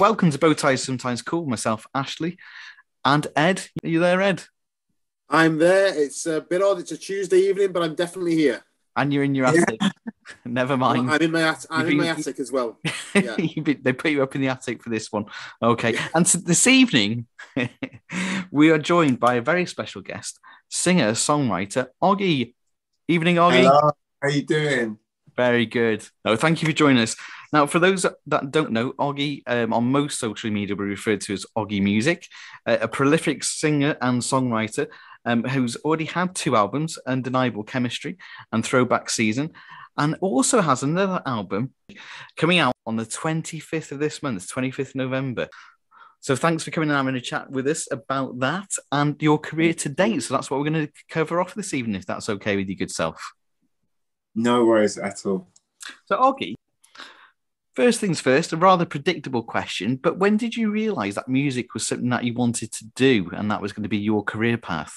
welcome to Bow Ties Sometimes Cool. Myself, Ashley, and Ed. Are you there, Ed? I'm there. It's a bit odd. It's a Tuesday evening, but I'm definitely here. And you're in your attic. Never mind. I'm in my at- I'm in my attic as well. Yeah. they put you up in the attic for this one. Okay. And so this evening, we are joined by a very special guest, singer, songwriter, Oggie. Evening, Oggie. Hello. How are you doing? Very good. No, thank you for joining us. Now, for those that don't know, Oggie um, on most social media will be referred to as Oggie Music, uh, a prolific singer and songwriter um, who's already had two albums, Undeniable Chemistry and Throwback Season, and also has another album coming out on the 25th of this month, 25th November. So thanks for coming and having a chat with us about that and your career to date. So that's what we're going to cover off this evening, if that's okay with your good self. No worries at all. So, Oggie, first things first, a rather predictable question, but when did you realize that music was something that you wanted to do and that was going to be your career path?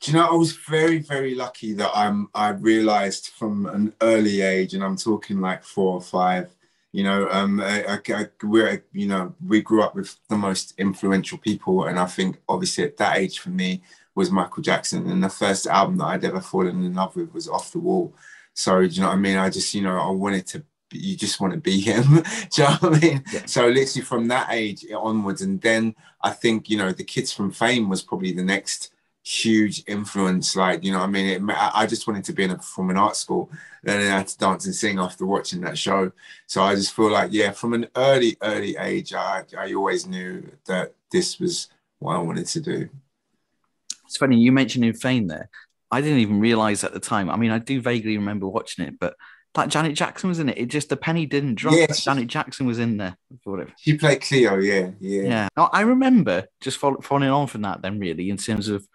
Do you know, I was very, very lucky that I'm. I realised from an early age, and I'm talking like four or five. You know, um, I, I, we're you know we grew up with the most influential people, and I think obviously at that age for me was Michael Jackson, and the first album that I'd ever fallen in love with was Off the Wall. So you know what I mean? I just you know I wanted to. You just want to be him. do you know what I mean? Yeah. So literally from that age onwards, and then I think you know the Kids from Fame was probably the next huge influence. Like, you know, I mean, it, I just wanted to be in a performing arts school. Then I had to dance and sing after watching that show. So I just feel like, yeah, from an early, early age, I, I always knew that this was what I wanted to do. It's funny you mentioning Fame there. I didn't even realize at the time. I mean, I do vaguely remember watching it, but that Janet Jackson was in it. It just the penny didn't drop. That Janet Jackson was in there. Whatever. She played Cleo, yeah, yeah. Yeah. Now, I remember just follow, following on from that, then, really, in terms of,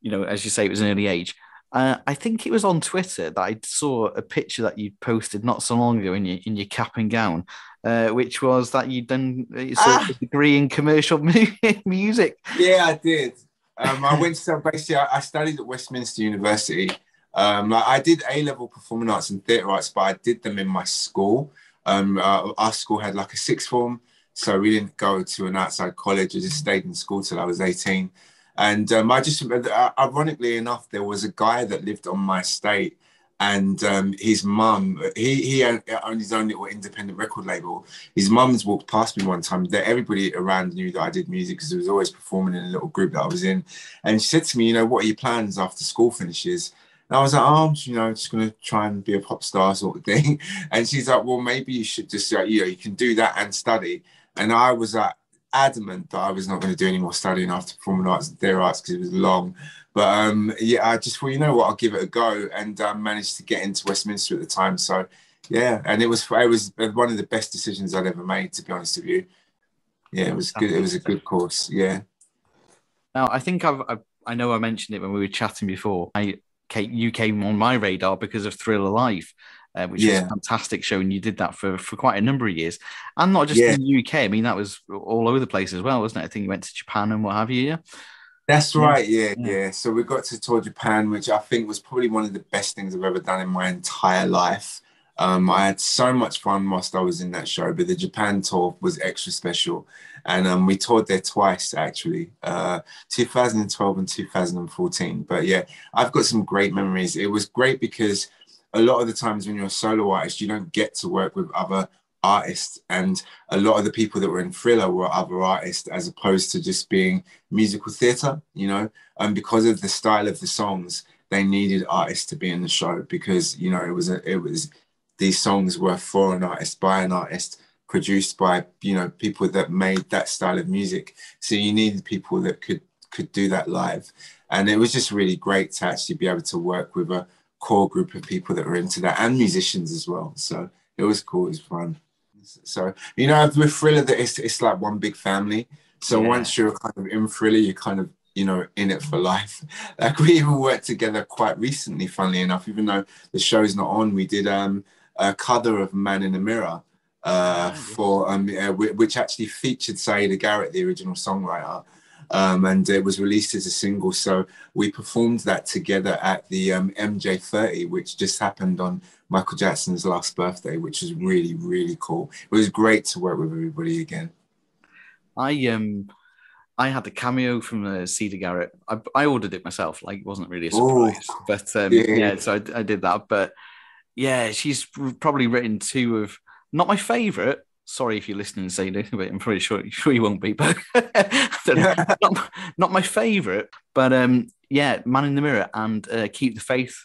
you know, as you say, it was an early age. Uh, I think it was on Twitter that I saw a picture that you posted not so long ago in your in your cap and gown, uh, which was that you'd done a Ah. a degree in commercial music. Yeah, I did. Um, I went to basically. I studied at Westminster University. Um, I did A level performing arts and theatre arts, but I did them in my school. Um, uh, our school had like a sixth form, so we didn't go to an outside college. I just stayed in school till I was eighteen. And um, I just, uh, ironically enough, there was a guy that lived on my estate, and um, his mum, he he owned, owned his own little independent record label. His mum's walked past me one time. That everybody around knew that I did music because I was always performing in a little group that I was in. And she said to me, you know, what are your plans after school finishes? And I was like, oh, I'm, you know, just gonna try and be a pop star sort of thing. And she's like, well, maybe you should just, you know, you can do that and study. And I was like adamant that I was not going to do any more studying after performing arts and theatre arts because it was long. But um, yeah, I just thought, you know what, I'll give it a go, and um, managed to get into Westminster at the time. So yeah, and it was it was one of the best decisions I'd ever made, to be honest with you. Yeah, it was good. It was a good course. Yeah. Now, I think I've, I've I know I mentioned it when we were chatting before. I you came on my radar because of Thriller Live, uh, which is Yeah. a fantastic show, and you did that for for quite a number of years, and not just Yeah. in the UK. I mean, that was all over the place as well, wasn't it? I think you went to Japan and what have you. Yeah. That's right. Yeah, Yeah. yeah, So we got to tour Japan, which I think was probably one of the best things I've ever done in my entire life. Um, I had so much fun whilst I was in that show, but the Japan tour was extra special. And um, we toured there twice, actually, uh, 2012 and 2014. But yeah, I've got some great memories. It was great because a lot of the times when you're a solo artist, you don't get to work with other artists. And a lot of the people that were in Thriller were other artists as opposed to just being musical theatre, you know? And because of the style of the songs, they needed artists to be in the show because, you know, it was, a, it was, these songs were for an artist, by an artist, produced by, you know, people that made that style of music. So you needed people that could, could do that live. And it was just really great to actually be able to work with a core group of people that were into that and musicians as well. So it was cool, it was fun. So, you know, with Thriller, that it's, it's like one big family. So Yeah. once you're kind of in Thriller, you're kind of, you know, in it for life. Like we even worked together quite recently, funnily enough, even though the show's not on, we did um, a cover of Man in the Mirror uh, for um, uh, which actually featured Siedah Garrett, the original songwriter. um, and it was released as a single. So we performed that together at the um, MJ30, which just happened on Michael Jackson's last birthday, which was really, really cool. It was great to work with everybody again. I um I had the cameo from uh, Siedah Garrett. I, I ordered it myself. Like, it wasn't really a surprise, Ooh, but um, yeah. yeah. so I, I, did that. But yeah, she's probably written two of not my favorite. Sorry if you're listening, Siedah, but I'm pretty sure, sure you won't be. But not, not my favorite, but um, yeah, Man in the Mirror and uh, Keep the Faith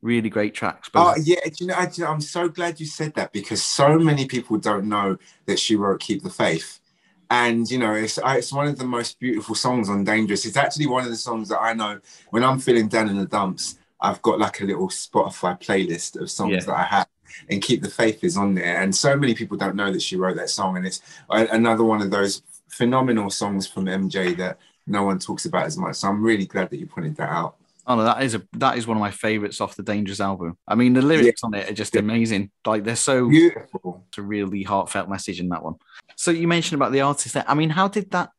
really great tracks. But... Oh yeah, you know, I, am so glad you said that because so many people don't know that she wrote "Keep the Faith," and you know it's it's one of the most beautiful songs on dangerous it's actually one of the songs that i know when i'm feeling down in the dumps i've got like a little spotify playlist of songs yeah. that i have and keep the faith is on there and so many people don't know that she wrote that song and it's uh, another one of those phenomenal songs from mj that no one talks about as much so i'm really glad that you pointed that out Oh no, that is a that is one of my favorites off the Dangerous album. I mean, the lyrics yeah. on it are just amazing. Like they're so beautiful. It's a really heartfelt message in that one. So you mentioned about the artist there. I mean, how did that?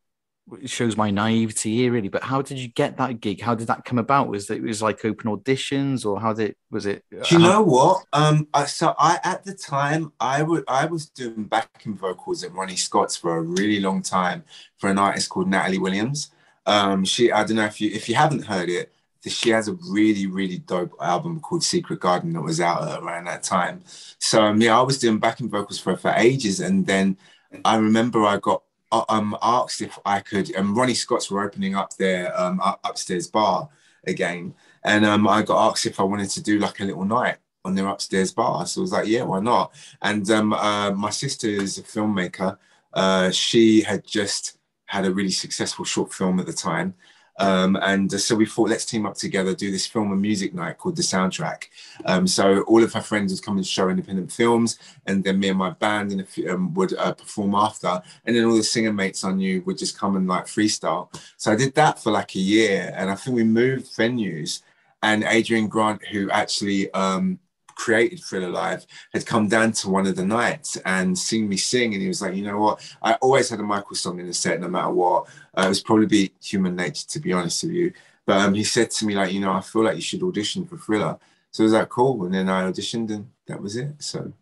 Shows my naivety here, really. But how did you get that gig? How did that come about? Was it was like open auditions, or how did was it? Do you know what? Um, I, so I at the time I would I was doing backing vocals at Ronnie Scott's for a really long time for an artist called Natalie Williams. Um, she I don't know if you if you haven't heard it she has a really really dope album called Secret Garden that was out around that time. So um, yeah, I was doing backing vocals for for ages, and then I remember I got um asked if I could. And Ronnie Scott's were opening up their um upstairs bar again, and um I got asked if I wanted to do like a little night on their upstairs bar. So I was like, yeah, why not? And um uh, my sister is a filmmaker. Uh, she had just had a really successful short film at the time um, and so we thought, let's team up together, do this film and music night called The Soundtrack. Um, so all of her friends would come and show independent films, and then me and my band and um, would uh, perform after. And then all the singer mates I knew would just come and like freestyle. So I did that for like a year, and I think we moved venues. And Adrian Grant, who actually um, created Thriller Live had come down to one of the nights and seen me sing. And he was like, you know what? I always had a Michael song in the set, no matter what. Uh, it was probably be human nature, to be honest with you. But um, he said to me, like, you know, I feel like you should audition for Thriller. So it was like, cool. And then I auditioned and that was it. So.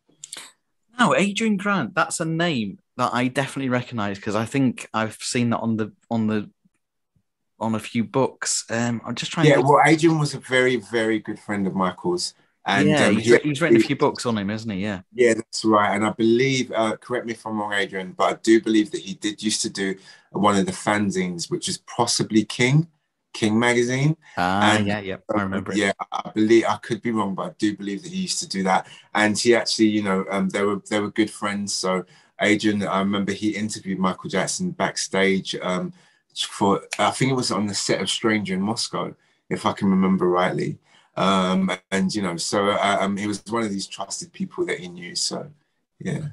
Now, Adrian Grant, that's a name that I definitely recognize because I think I've seen that on the on the on a few books. Um, I'm just trying. To Yeah, to... well, Adrian was a very, very good friend of Michael's. And yeah, um, he's, he, he's, written a few books on him, hasn't he? Yeah. Yeah, that's right. And I believe, uh, correct me if I'm wrong, Adrian, but I do believe that he did used to do one of the fanzines, which is possibly King, King magazine. Ah, and, yeah, yeah, I remember. Yeah, I believe I could be wrong, but I do believe that he used to do that. And he actually, you know, um, they were they were good friends. So Adrian, I remember he interviewed Michael Jackson backstage um, for I think it was on the set of Stranger in Moscow, if I can remember rightly. Um, and you know, so uh, um, he was one of these trusted people that he knew. So, yeah.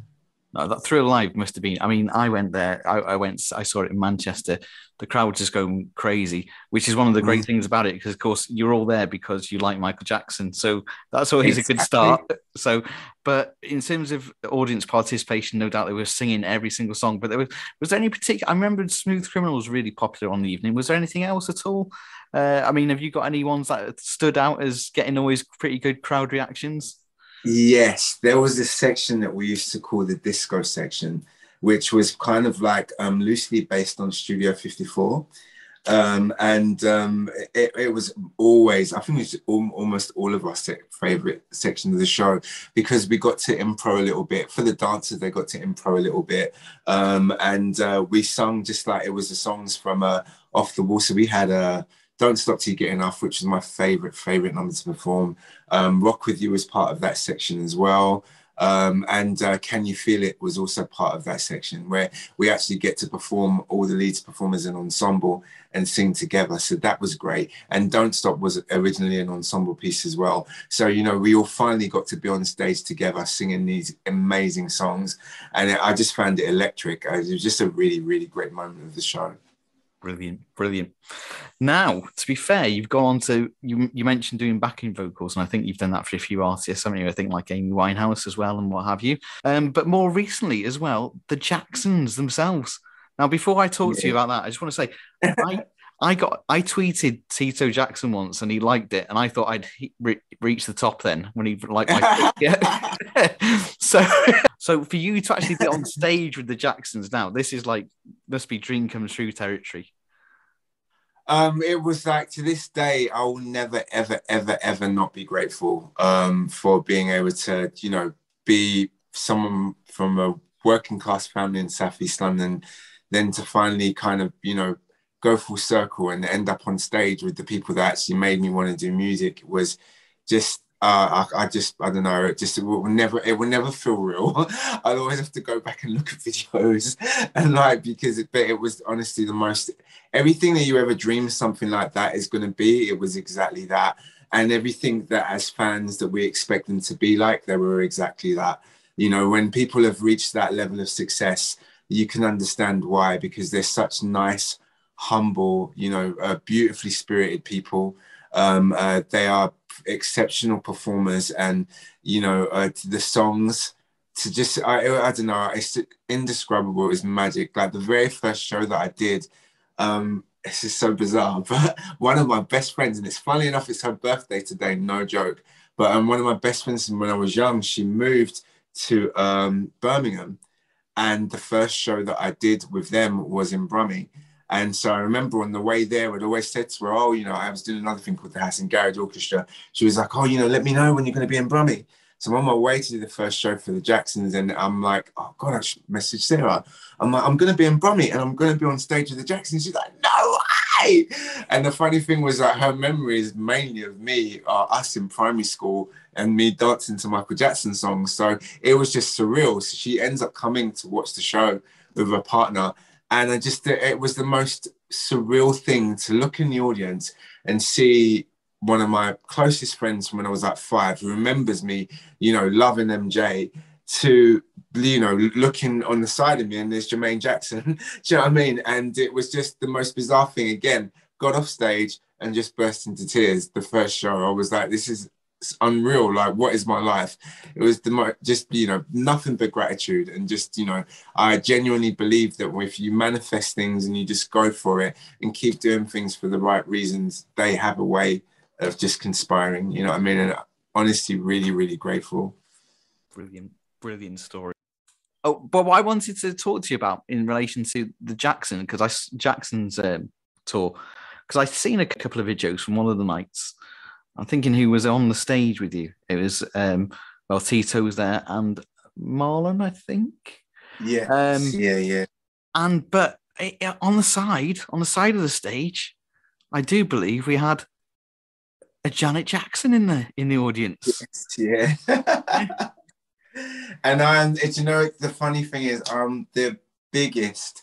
No, that Thriller Live must have been. I mean, I went there. I, I, went. I saw it in Manchester. The crowd just going crazy, which is one of the great mm. things about it. Because of course, you're all there because you like Michael Jackson. So that's always exactly. a good start. So, but in terms of audience participation, no doubt they were singing every single song. But there was was there any particular? I remember Smooth Criminal was really popular on the evening. Was there anything else at all? Uh, I mean, have you got any ones that stood out as getting always pretty good crowd reactions? Yes, there was this section that we used to call the disco section, which was kind of like um, loosely based on Studio 54. Um, and um, it, it, was always, I think it's almost all of our favorite section of the show because we got to impro a little bit. For the dancers, they got to impro a little bit. Um, and uh, we sung just like it was the songs from uh, Off the Wall. So we had a don't Stop Till You Get Enough, which is my favorite, favorite number to perform. Um, Rock With You was part of that section as well. Um, and uh, Can You Feel It was also part of that section where we actually get to perform all the leads performers in ensemble and sing together. So that was great. And Don't Stop was originally an ensemble piece as well. So, you know, we all finally got to be on stage together singing these amazing songs. And I just found it electric. It was just a really, really great moment of the show. Brilliant, brilliant. Now, to be fair, you've gone on to you. You mentioned doing backing vocals, and I think you've done that for a few artists, haven't you? I think like Amy Winehouse as well, and what have you. Um, but more recently as well, the Jacksons themselves. Now, before I talk yeah. to you about that, I just want to say, I, I got I tweeted Tito Jackson once, and he liked it, and I thought I'd re- reach the top then when he liked my yeah. so, so for you to actually be on stage with the Jacksons now, this is like must be dream come true territory. Um, it was like to this day, I will never, ever, ever, ever not be grateful um, for being able to, you know, be someone from a working class family in South East London, then to finally kind of, you know, go full circle and end up on stage with the people that actually made me want to do music was just uh, I, I, just I don't know it just it will never it will never feel real. I'd always have to go back and look at videos and like because it, but it was honestly the most everything that you ever dream something like that is going to be it was exactly that. And everything that as fans that we expect them to be like they were exactly that. You know when people have reached that level of success you can understand why because they're such nice humble, you know, uh, beautifully spirited people. Um, uh, they are exceptional performers, and you know, uh, the songs to just I, I don't know, it's indescribable. It's magic. Like the very first show that I did. Um, this is so bizarre, but one of my best friends, and it's funny enough, it's her birthday today, no joke. But um, one of my best friends when I was young, she moved to um, Birmingham, and the first show that I did with them was in Brummie. And so I remember on the way there, I'd always said to her, Oh, you know, I was doing another thing called the House and Garage Orchestra. She was like, Oh, you know, let me know when you're going to be in Brummie. So I'm on my way to do the first show for the Jacksons, and I'm like, Oh, God, I should message Sarah. I'm like, I'm going to be in Brummie and I'm going to be on stage with the Jacksons. She's like, No way. And the funny thing was that her memories mainly of me are us in primary school and me dancing to Michael Jackson songs. So it was just surreal. So she ends up coming to watch the show with her partner and I just it was the most surreal thing to look in the audience and see one of my closest friends from when I was like five who remembers me, you know, loving MJ to you know looking on the side of me and there's Jermaine Jackson. Do you know what I mean? And it was just the most bizarre thing. Again, got off stage and just burst into tears. The first show, I was like, this is unreal. Like, what is my life? It was the mo- just you know nothing but gratitude and just you know I genuinely believe that if you manifest things and you just go for it and keep doing things for the right reasons, they have a way of just conspiring. You know what I mean? And honestly, really, really grateful. Brilliant, brilliant story. Oh, but what I wanted to talk to you about in relation to the Jackson, because I Jackson's um, tour, because I've seen a couple of videos from one of the nights, I'm thinking who was on the stage with you. It was um, well, Tito was there and Marlon, I think. Yeah. Um, yeah, yeah. And but it, eh, eh, on the side, on the side of the stage, I do believe we had a Janet Jackson in the in the audience. Yes, yeah. and I'm, you know, the funny thing is, I'm the biggest,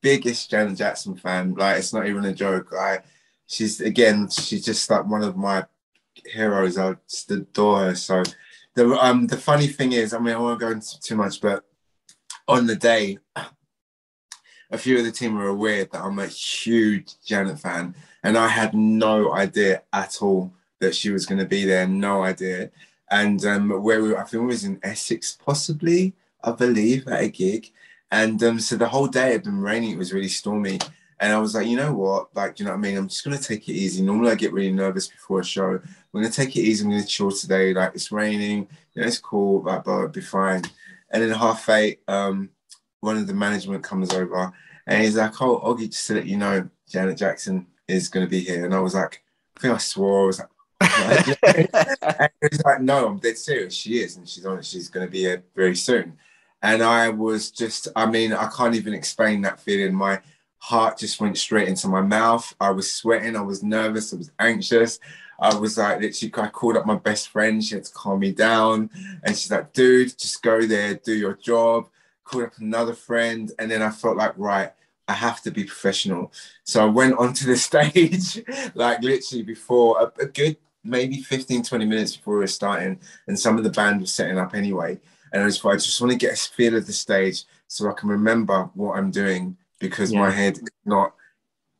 biggest Janet Jackson fan. Like, it's not even a joke. I, she's again, she's just like one of my heroes. I adore her. So the um the funny thing is, I mean, I won't go into too much, but on the day, a few of the team were aware that I'm a huge Janet fan, and I had no idea at all that she was going to be there. No idea. And um, where we, I think it was in Essex, possibly, I believe, at a gig. And um, so the whole day had been raining. It was really stormy. And I was like, you know what? Like, you know what I mean? I'm just going to take it easy. Normally, I get really nervous before a show. I'm going to take it easy. I'm going to chill today. Like, it's raining. You know, it's cool. Like, but it'll be fine. And then half eight, um, one of the management comes over and he's like, oh, Oggie, just to let you know, Janet Jackson is going to be here. And I was like, I think I swore. I was like, and he's like, no, I'm dead serious. She is. And she's on it. She's going to be here very soon. And I was just, I mean, I can't even explain that feeling. My, heart just went straight into my mouth. I was sweating. I was nervous. I was anxious. I was like, literally, I called up my best friend. She had to calm me down. And she's like, dude, just go there, do your job. Called up another friend. And then I felt like, right, I have to be professional. So I went onto the stage, like literally before a, a good maybe 15, 20 minutes before we were starting. And some of the band was setting up anyway. And I just, I just want to get a feel of the stage so I can remember what I'm doing because yeah. my head is not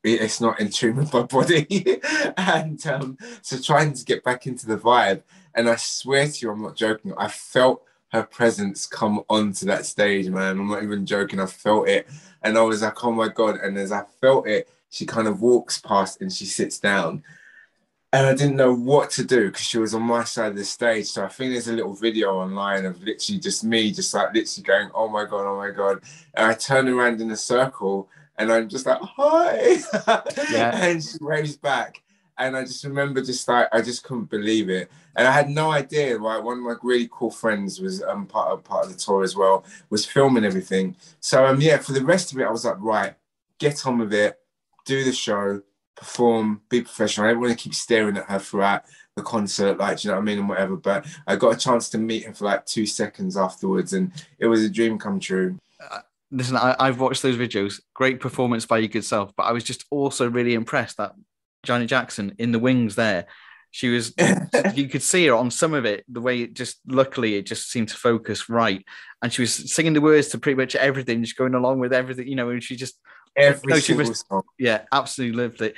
it's not in tune with my body and um, so trying to get back into the vibe and i swear to you i'm not joking i felt her presence come onto that stage, man. I'm not even joking. I felt it. And I was like, oh my God. And as I felt it, she kind of walks past and she sits down. And I didn't know what to do because she was on my side of the stage. So I think there's a little video online of literally just me, just like literally going, oh my God, oh my God. And I turn around in a circle and I'm just like, hi. Yeah. and she waves back. And I just remember just like, I just couldn't believe it. And I had no idea, why. One of my really cool friends was um, part of part of the tour as well, was filming everything. So um yeah, for the rest of it, I was like, right, get on with it, do the show, perform, be professional. I didn't want to keep staring at her throughout the concert, like you know what I mean, and whatever. But I got a chance to meet her for like two seconds afterwards, and it was a dream come true. Uh, listen, I, have watched those videos. Great performance by your good self, but I was just also really impressed that Janet Jackson in the wings there she was, you could see her on some of it, the way it just, luckily, it just seemed to focus right. And she was singing the words to pretty much everything, just going along with everything, you know, and she just, every no, she was, song. Yeah, absolutely loved it.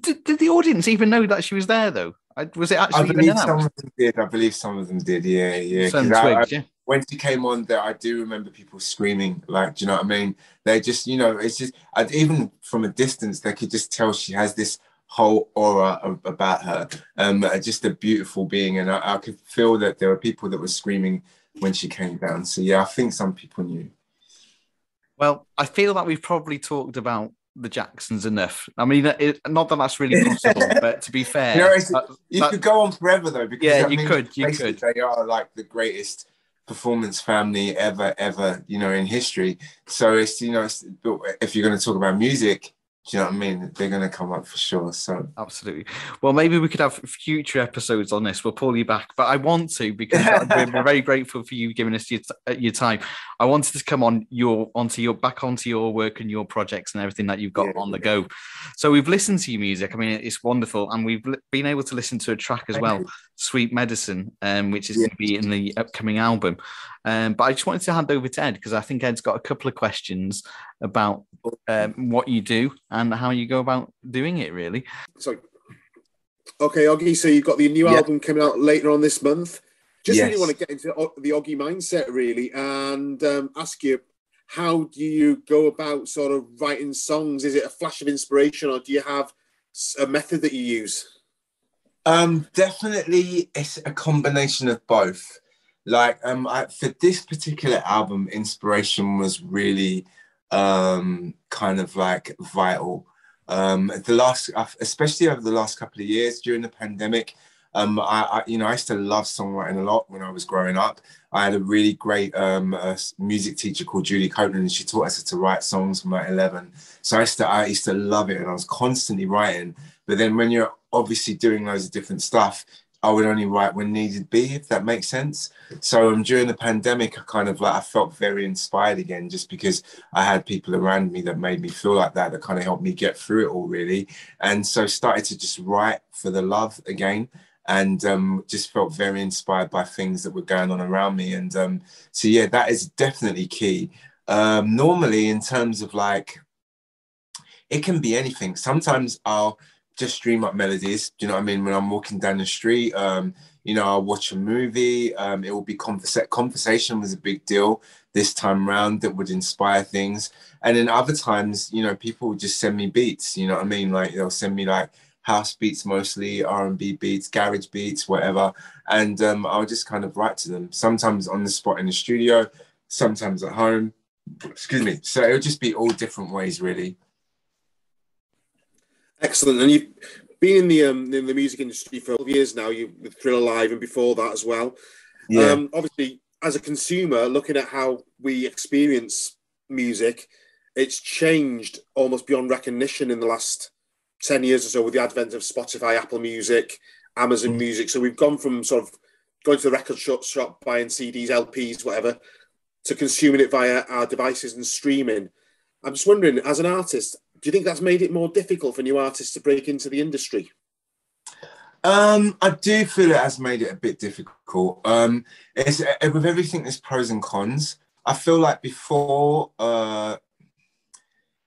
Did, did the audience even know that she was there though? I, Was it actually? I believe some of them did. I believe some of them did. Yeah, yeah. Some twigs, I, yeah. When she came on there, I do remember people screaming. Like, do you know what I mean? They just, you know, it's just, I'd, even from a distance, they could just tell she has this whole aura about her. Um, uh, just a beautiful being, and I, I, could feel that there were people that were screaming when she came down. So yeah, I think some people knew. Well, I feel that we've probably talked about the Jacksons enough. I mean, it, not that that's really possible, but to be fair, you, know, that, you that, could go on forever though. Because yeah, you could. You could. They are like the greatest performance family ever, ever, you know, in history. So it's you know, it's, if you're going to talk about music, do you know what I mean? They're going to come up for sure. So absolutely. Well, maybe we could have future episodes on this. We'll pull you back, but I want to because we're very grateful for you giving us your, uh, your time. I wanted to come on your onto your back onto your work and your projects and everything that you've got yeah, on the go. So we've listened to your music. I mean, it's wonderful, and we've been able to listen to a track as well. "Sweet Medicine," um, which is yeah. going to be in the upcoming album. Um, but I just wanted to hand over to Ed because I think Ed's got a couple of questions about um, what you do and how you go about doing it, really. So, okay, Oggie, so you've got the new yeah. album coming out later on this month. Just yes. really want to get into the Oggie mindset, really, and um, ask you how do you go about sort of writing songs? Is it a flash of inspiration, or do you have a method that you use? Um, definitely, it's a combination of both. Like, um, I, for this particular album, inspiration was really um, kind of like vital. Um, the last, especially over the last couple of years during the pandemic, um, I, I, you know, I used to love songwriting a lot when I was growing up. I had a really great um, uh, music teacher called Julie Copeland, and she taught us to write songs from like 11. So I used to, I used to love it, and I was constantly writing. But then when you're obviously doing loads of different stuff, I would only write when needed be, if that makes sense. So um, during the pandemic, I kind of like I felt very inspired again, just because I had people around me that made me feel like that, that kind of helped me get through it all, really. And so started to just write for the love again, and um, just felt very inspired by things that were going on around me. And um, so yeah, that is definitely key. Um, normally, in terms of like, it can be anything. Sometimes I'll just stream up melodies. Do you know what I mean? When I'm walking down the street, um, you know, I'll watch a movie. Um, it will be conversa- conversation was a big deal this time around that would inspire things. And then other times, you know, people would just send me beats. You know what I mean? Like they'll send me like house beats, mostly R and B beats, garage beats, whatever. And um, I'll just kind of write to them. Sometimes on the spot in the studio, sometimes at home. Excuse me. So it'll just be all different ways, really. Excellent. And you've been in the um, in the music industry for years now. You with Thriller Live and before that as well. Yeah. Um, obviously, as a consumer, looking at how we experience music, it's changed almost beyond recognition in the last ten years or so with the advent of Spotify, Apple Music, Amazon mm. Music. So we've gone from sort of going to the record shop, shop buying CDs, LPs, whatever, to consuming it via our devices and streaming. I'm just wondering, as an artist, do you think that's made it more difficult for new artists to break into the industry? Um, I do feel it has made it a bit difficult. Um, it's uh, with everything, there's pros and cons. I feel like before, uh,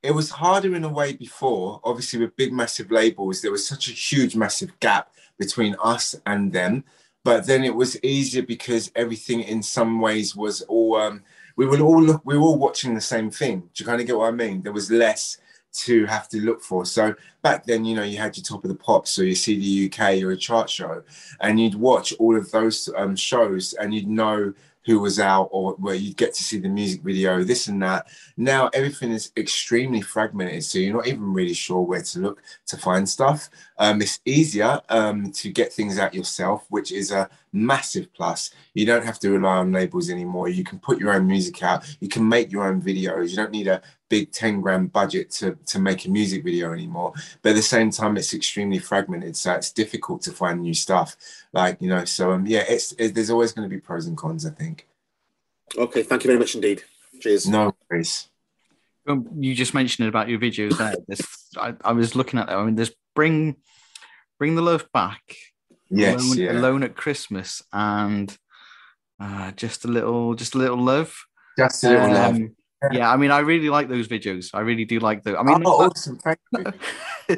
it was harder in a way before. Obviously, with big, massive labels, there was such a huge, massive gap between us and them. but then it was easier because everything in some ways was all um, we were all we were all watching the same thing. Do you kind of get what I mean? There was less to have to look for. So back then, you know, you had your top of the pops or your CD UK or a chart show, and you'd watch all of those um, shows and you'd know who was out or where you'd get to see the music video, this and that. Now everything is extremely fragmented, so you're not even really sure where to look to find stuff. Um, it's easier um, to get things out yourself, which is a massive plus. You don't have to rely on labels anymore. You can put your own music out. You can make your own videos. You don't need a big 10 grand budget to, to make a music video anymore. But at the same time, it's extremely fragmented. So it's difficult to find new stuff. Like, you know, so um, yeah, it's, it, there's always going to be pros and cons, I think. Okay. Thank you very much indeed. Cheers. No worries. you just mentioned about your videos there. This, I, I was looking at that. I mean, there's bring, bring the love back. Yes. Alone, yeah. alone at Christmas and uh, just a little, just a little love. Just a little love. Yeah, I mean, I really like those videos. I really do like those. I mean, oh, awesome! Thank you.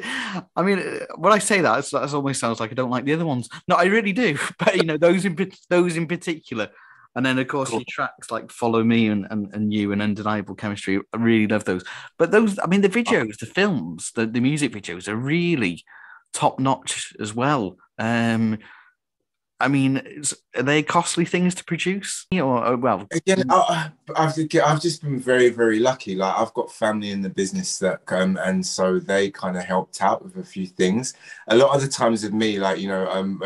I mean, when I say that, that almost sounds like I don't like the other ones. No, I really do. But you know, those in those in particular, and then of course cool. your tracks like "Follow Me" and, and and "You" and "Undeniable Chemistry." I really love those. But those, I mean, the videos, the films, the the music videos are really top notch as well. Um, I mean, are they costly things to produce? Or well, again, I, have I've just been very very lucky. Like I've got family in the business that um, and so they kind of helped out with a few things. A lot of the times with me, like you know, um,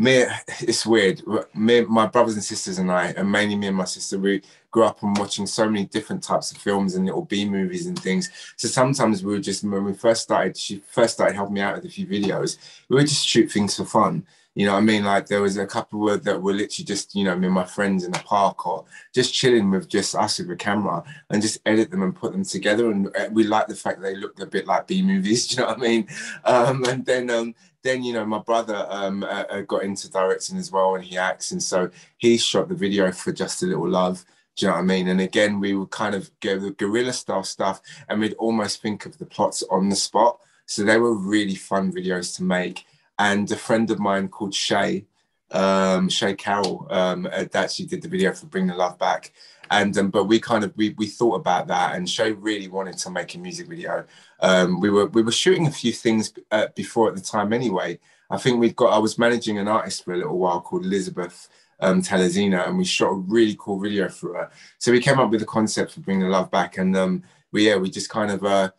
me, it's weird. Me, my brothers and sisters and I, and mainly me and my sister, we grew up on watching so many different types of films and little B movies and things. So sometimes we were just when we first started, she first started helping me out with a few videos. We would just shoot things for fun. You know what I mean? Like there was a couple of that were literally just, you know, me and my friends in the park or just chilling with just us with a camera and just edit them and put them together. And uh, we like the fact they looked a bit like B movies. You know what I mean? Um, and then, um, then you know, my brother um, uh, uh, got into directing as well, and he acts, and so he shot the video for Just a Little Love. Do you know what I mean? And again, we would kind of go the guerrilla style stuff, and we'd almost think of the plots on the spot. So they were really fun videos to make and a friend of mine called Shay, um, Shay Carroll, um, actually did the video for Bring the Love Back. And um, but we kind of we, we thought about that, and Shay really wanted to make a music video. Um, we were we were shooting a few things uh, before at the time anyway. I think we'd got I was managing an artist for a little while called Elizabeth um, and we shot a really cool video for her. So we came up with the concept for Bring the Love Back, and um, we yeah we just kind of uh,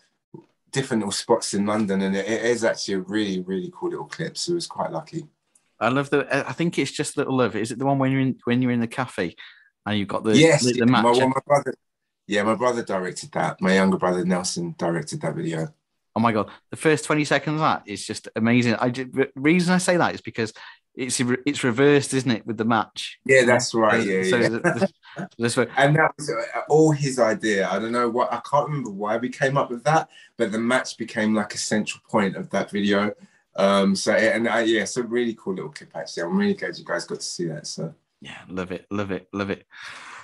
different little spots in London, and it is actually a really, really cool little clip. So it was quite lucky. I love the. Uh, I think it's just little love. Is it the one when you're in when you're in the cafe and you've got the yes, the, the match? My, well, my brother, yeah, my brother directed that. My younger brother Nelson directed that video. Oh my god, the first twenty seconds of that is just amazing. I reason I say that is because it's it's reversed, isn't it, with the match? Yeah, that's right. Yeah, so yeah. and that was uh, all his idea. I don't know what I can't remember why we came up with that, but the match became like a central point of that video. Um, so and I, yeah, so really cool little clip actually. I'm really glad you guys got to see that. So yeah, love it, love it, love it.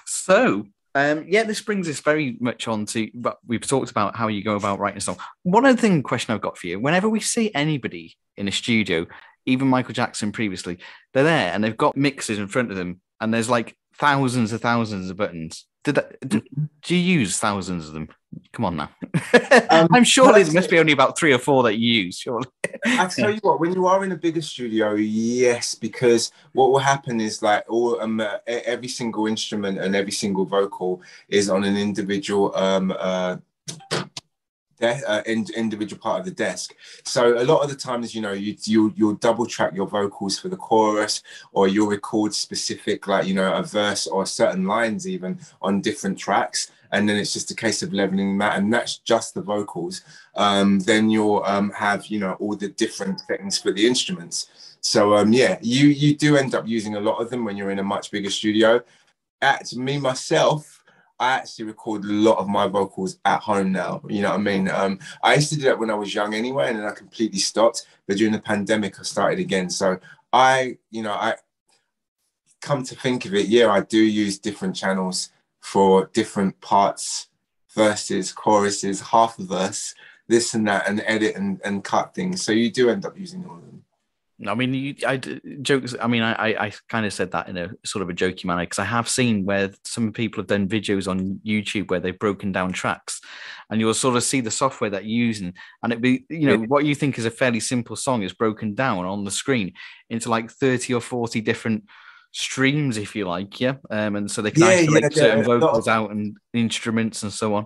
So um, yeah, this brings us very much on to but we've talked about how you go about writing a song. One other thing question I've got for you: whenever we see anybody in a studio, even Michael Jackson previously, they're there and they've got mixes in front of them, and there's like thousands and thousands of buttons. Did that? Do, do you use thousands of them? Come on now. um, I'm sure there must be only about three or four that you use. Surely. I tell you what, when you are in a bigger studio, yes, because what will happen is like all um, every single instrument and every single vocal is on an individual um, uh, de- uh, in, individual part of the desk. So a lot of the times, you know, you you you'll double track your vocals for the chorus, or you'll record specific, like you know, a verse or certain lines even on different tracks. And then it's just a case of leveling that, and that's just the vocals. Um, then you'll um, have, you know, all the different things for the instruments. So um, yeah, you you do end up using a lot of them when you're in a much bigger studio. At me myself, I actually record a lot of my vocals at home now. You know what I mean? Um, I used to do that when I was young anyway, and then I completely stopped. But during the pandemic, I started again. So I, you know, I come to think of it, yeah, I do use different channels for different parts, verses, choruses, half a verse, this and that, and edit and, and cut things. So you do end up using all of. I mean, you, I jokes. I mean, I, I kind of said that in a sort of a jokey manner because I have seen where some people have done videos on YouTube where they've broken down tracks, and you'll sort of see the software that you're using, and it be you know what you think is a fairly simple song is broken down on the screen into like thirty or forty different streams, if you like, yeah. Um, and so they can yeah, isolate yeah, certain yeah. vocals out and instruments and so on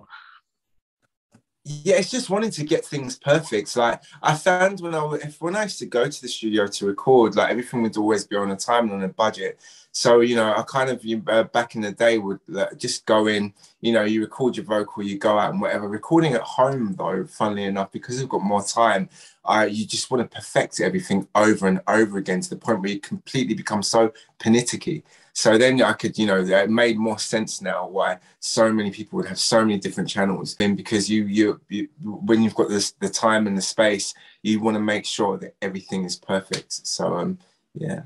yeah, it's just wanting to get things perfect. Like I found when I if when I used to go to the studio to record, like everything would always be on a time and on a budget. So you know, I kind of uh, back in the day would just go in. You know, you record your vocal, you go out and whatever. Recording at home, though, funnily enough, because you've got more time, uh, you just want to perfect everything over and over again to the point where you completely become so pernickety. So then I could, you know, it made more sense now why so many people would have so many different channels. And because you, you, you when you've got this, the time and the space, you want to make sure that everything is perfect. So, um, yeah.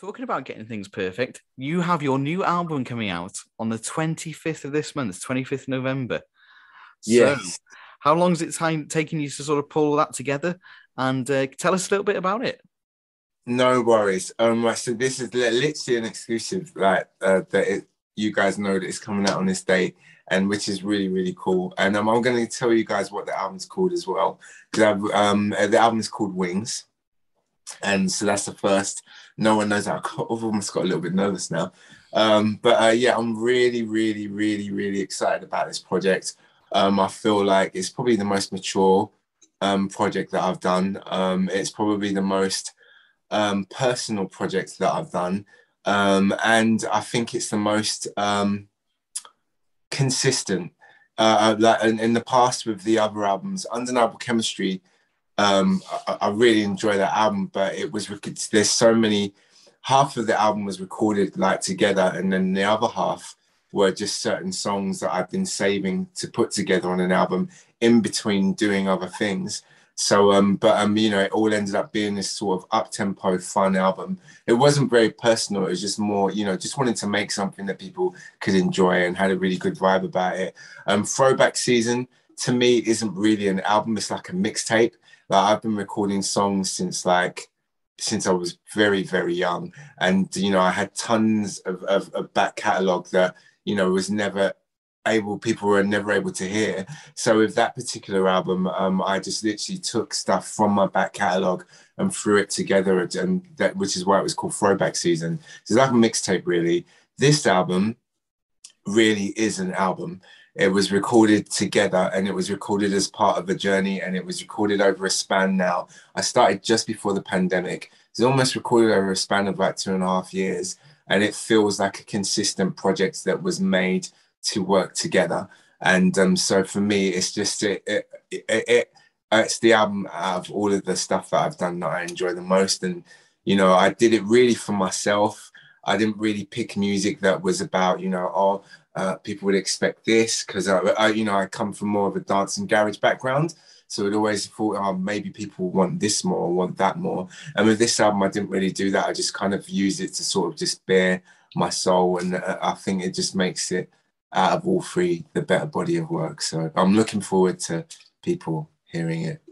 Talking about getting things perfect, you have your new album coming out on the 25th of this month, 25th November. Yes. So how long is it time taking you to sort of pull that together? And uh, tell us a little bit about it. No worries. Um, so this is literally an exclusive, like uh, that it, you guys know that it's coming out on this date, and which is really really cool. And um, I'm going to tell you guys what the album's called as well, um, uh, the album is called Wings, and so that's the first. No one knows. I've almost got a little bit nervous now, um, but uh, yeah, I'm really really really really excited about this project. Um, I feel like it's probably the most mature um, project that I've done. Um, it's probably the most um, personal projects that I've done. Um, and I think it's the most um, consistent. Uh, uh, like in, in, the past with the other albums, Undeniable Chemistry, um, I, I, really enjoy that album, but it was there's so many. Half of the album was recorded like together, and then the other half were just certain songs that I've been saving to put together on an album in between doing other things. So, um, but um, you know, it all ended up being this sort of up tempo, fun album. It wasn't very personal. It was just more, you know, just wanting to make something that people could enjoy and had a really good vibe about it. Um, Throwback Season to me isn't really an album. It's like a mixtape. Like I've been recording songs since like since I was very very young, and you know, I had tons of, of, of back catalog that you know was never able people were never able to hear. So with that particular album um, i just literally took stuff from my back catalog and threw it together and that which is why it was called throwback season. So it's like a mixtape really. This album really is an album. It was recorded together and it was recorded as part of a journey and it was recorded over a span now. I started just before the pandemic. It's almost recorded over a span of like two and a half years and it feels like a consistent project that was made to work together. And um, so for me, it's just it, it, it, it it's the album out of all of the stuff that I've done that I enjoy the most. And you know, I did it really for myself. I didn't really pick music that was about you know, oh, uh, people would expect this because I, I, you know, I come from more of a dance and garage background. So it always thought, oh, maybe people want this more, want that more. And with this album, I didn't really do that. I just kind of used it to sort of just bear my soul, and uh, I think it just makes it out of all three the better body of work. So I'm looking forward to people hearing it.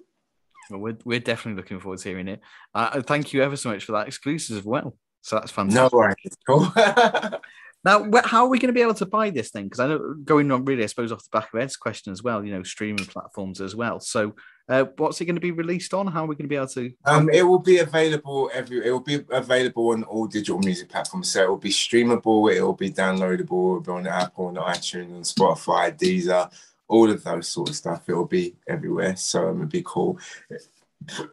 Well, we're, we're definitely looking forward to hearing it. Uh, thank you ever so much for that exclusive as well. So that's fantastic. No worries. Cool. now, how are we going to be able to buy this thing? Because I know going on really, I suppose, off the back of Ed's question as well, you know, streaming platforms as well. So uh, what's it going to be released on? How are we going to be able to? Um, it will be available every. It will be available on all digital music platforms. So it will be streamable. It will be downloadable. It will be on Apple, on iTunes, on Spotify, Deezer, all of those sort of stuff. It will be everywhere. So um, it'd be cool.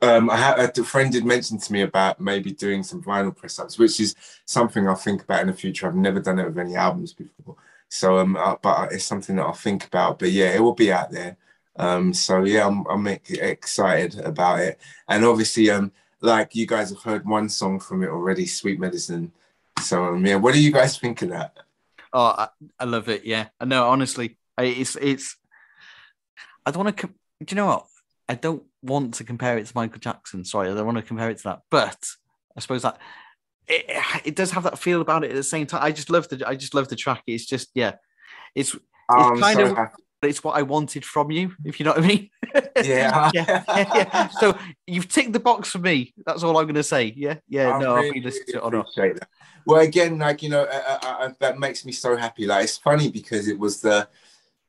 Um, I had a friend did mention to me about maybe doing some vinyl press ups, which is something I'll think about in the future. I've never done it with any albums before, so um, uh, but it's something that I'll think about. But yeah, it will be out there. Um, so yeah, I'm, I'm excited about it. And obviously, um, like you guys have heard one song from it already, "Sweet Medicine." So um, yeah, what do you guys think of that? Oh, I, I love it. Yeah, I know. Honestly, it's it's. I don't want to. Do you know what? I don't want to compare it to Michael Jackson. Sorry, I don't want to compare it to that. But I suppose that it, it does have that feel about it at the same time. I just love the I just love the track. It's just yeah, it's it's kind so of it's what I wanted from you, if you know what I mean. Yeah. yeah, yeah, yeah. So you've ticked the box for me. That's all I'm going to say. Yeah, yeah. I no, really, I'll be listening to it really or not. appreciate that. Well, again, like you know, uh, uh, that makes me so happy. Like it's funny because it was the,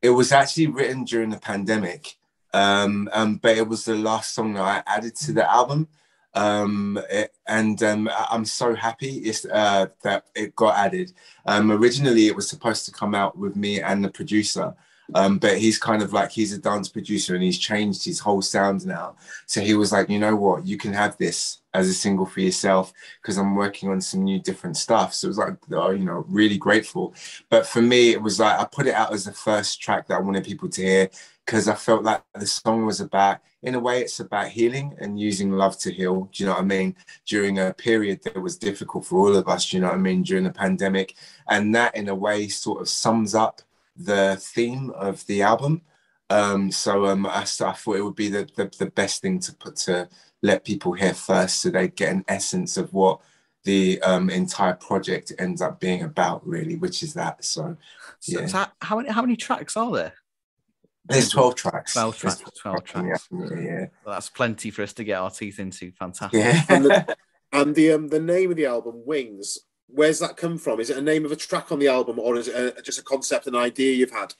it was actually written during the pandemic, um, um, but it was the last song that I added to the album, um, it- and um, I'm so happy it's, uh, that it got added. Um, originally, it was supposed to come out with me and the producer. Um, but he's kind of like he's a dance producer and he's changed his whole sound now. So he was like, you know what, you can have this as a single for yourself because I'm working on some new different stuff. So it was like, oh, you know, really grateful. But for me, it was like I put it out as the first track that I wanted people to hear because I felt like the song was about, in a way, it's about healing and using love to heal. Do you know what I mean? During a period that was difficult for all of us, do you know what I mean? During the pandemic. And that, in a way, sort of sums up the theme of the album. Um, so um, I, s- I thought it would be the, the, the best thing to put to let people hear first so they get an essence of what the um, entire project ends up being about, really, which is that. So So, Yeah. so how many how many tracks are there? there's 12 tracks. 12 There's tracks, 12 tracks. Yeah, yeah, Well, that's plenty for us to get our teeth into. Fantastic. yeah. And the, and the um the name of the album, Wings. Where's that come from? Is it a name of a track on the album, or is it a, just a concept, an idea you've had?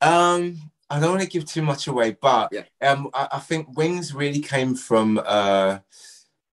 Um, I don't want to give too much away, but Yeah. um, I, I think wings really came from. Uh,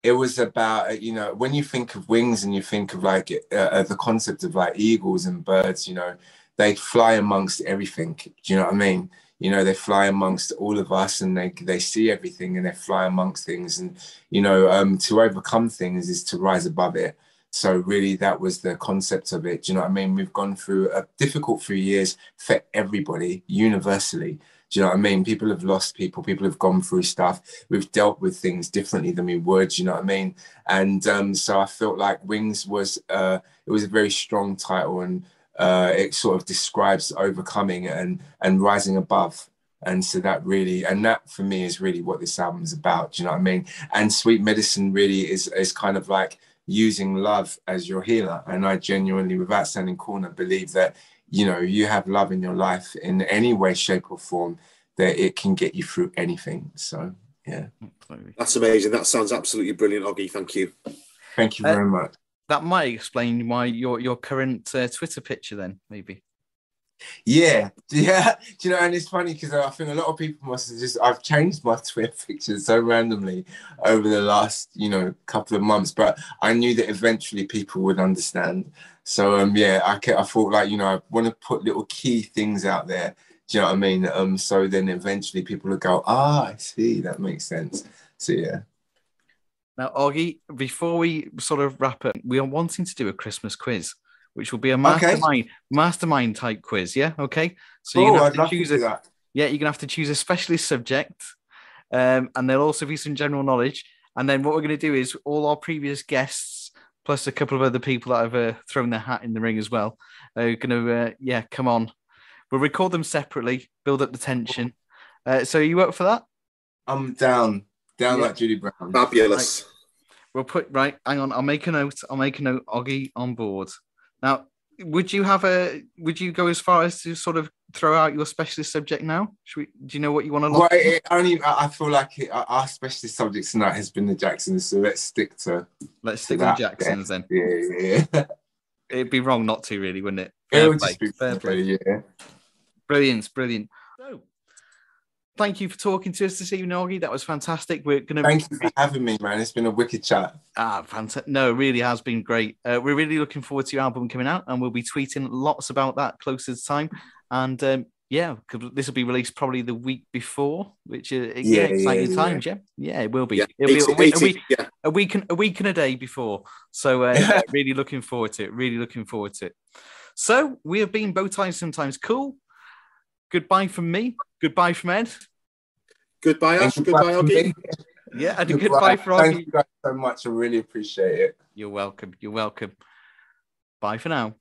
it was about uh, you know when you think of wings and you think of like uh, uh, the concept of like eagles and birds, you know, they fly amongst everything. Do you know what I mean? You know, they fly amongst all of us and they they see everything and they fly amongst things and you know um, to overcome things is to rise above it. So really, that was the concept of it. Do you know what I mean? We've gone through a difficult few years for everybody, universally. Do you know what I mean? People have lost people. People have gone through stuff. We've dealt with things differently than we would. do You know what I mean? And um, so I felt like Wings was uh, it was a very strong title, and uh, it sort of describes overcoming and and rising above. And so that really, and that for me is really what this album is about. Do you know what I mean? And Sweet Medicine really is is kind of like using love as your healer. And I genuinely, without standing corner, believe that you know you have love in your life in any way, shape, or form that it can get you through anything. So yeah, That's amazing. That sounds absolutely brilliant, Oggie. Thank you. thank you Uh, very much. That might explain why your your current uh, Twitter picture then maybe. Yeah, yeah. Do you know, and it's funny because I think a lot of people must have just I've changed my Twitter pictures so randomly over the last, you know, couple of months, but I knew that eventually people would understand. So um yeah, I ca- I thought like, you know, I want to put little key things out there. Do you know what I mean? Um, so then eventually people will go, ah, I see, that makes sense. So yeah. Now, Oggie, before we sort of wrap up, we are wanting to do a Christmas quiz, which will be a mastermind mastermind type quiz. Yeah, okay. So you're oh, gonna I'd have love to to choose do a that. yeah, you're gonna have to choose a specialist subject, um, and there'll also be some general knowledge. And then what we're gonna do is all our previous guests plus a couple of other people that have uh, thrown their hat in the ring as well are gonna uh, yeah come on. We'll record them separately, build up the tension. Uh, so are you up for that? I'm down, down Yeah. like Judy Brown. Fabulous. We'll put right. Hang on. I'll make a note. I'll make a note. Oggie on board. Now, would you have a? Would you go as far as to sort of throw out your specialist subject now? Should we? Do you know what you want to Well, it only I feel like it, our specialist subject tonight has been the Jacksons, so let's stick to Let's stick that, with Jacksons then. yeah, yeah. It'd be wrong not to, really, wouldn't it? It would play. just be Fair play. yeah. Brilliant, brilliant. Thank you for talking to us this evening, Oggie. That was fantastic. We're gonna Thank you for having me, man. It's been a wicked chat. Ah, fantastic. No, it really has been great. Uh, we're really looking forward to your album coming out, and we'll be tweeting lots about that closer to time. And um, yeah, this will be released probably the week before, which is yeah, Yeah, exciting yeah, times. Yeah. yeah, it will be. Yeah, It'll be a 80 week, a, week, yeah. a week, and a week and a day before. So uh, really looking forward to it. Really looking forward to it. So we have been bow ties sometimes cool. Goodbye from me. Goodbye from Ed. Goodbye, Ash. Goodbye, from Oggie. Yeah, and a goodbye for Thank Oggie. you guys so much. I really appreciate it. You're welcome. You're welcome. Bye for now.